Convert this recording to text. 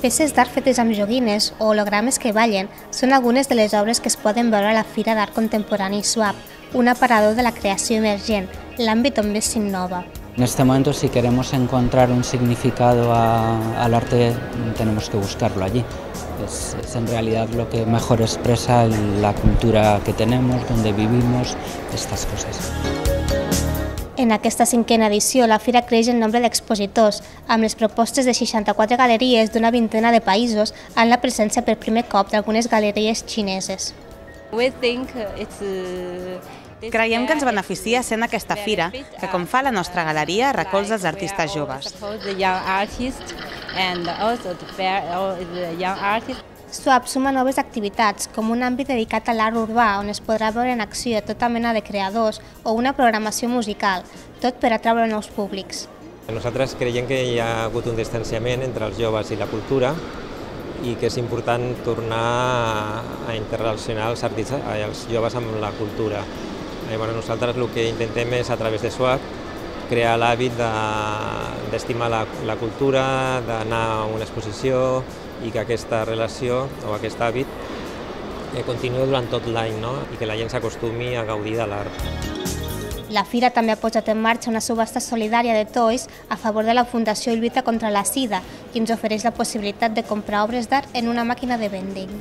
Peces d'art fetes amb joguines o hologrames que ballen són algunes de les obres que es poden veure a la Fira d'Art Contemporani SWAP, un aparador de la creació emergent, l'àmbit on més s'innova. En este momento, si queremos encontrar un significado a, al arte, tenemos que buscarlo allí. Es, es, en realidad lo que mejor expresa la cultura que tenemos, donde vivimos, estas cosas. En aquesta cinquena edició, la fira creix en nombre d'expositors, amb les propostes de 64 galeries d'una vintena de països en la presència per primer cop d'algunes galeries xineses. We think it's Creiem que ens beneficia sent aquesta fira, que com fa la nostra galeria, recolza els artistes joves. SWAP suma noves activitats, com un àmbit dedicat a l'art urbà, on es podrà veure en acció tota mena de creadors, o una programació musical, tot per atraure nous públics. Nosaltres creiem que hi ha hagut un distanciament entre els joves i la cultura i que és important tornar a interrelacionar els, artistes, els joves amb la cultura. Llavors nosaltres el que intentem és, a través de SWAP, crear l'hàbit d'estimar de, la, la cultura, d'anar a una exposició i que aquesta relació o aquest hàbit eh, continuï durant tot l'any no? i que la gent s'acostumi a gaudir de l'art. La Fira també ha posat en marxa una subhasta solidària de toys a favor de la Fundació Lluita contra la Sida, que ens ofereix la possibilitat de comprar obres d'art en una màquina de vending.